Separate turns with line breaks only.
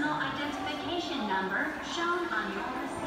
personal identification number shown on your receipt.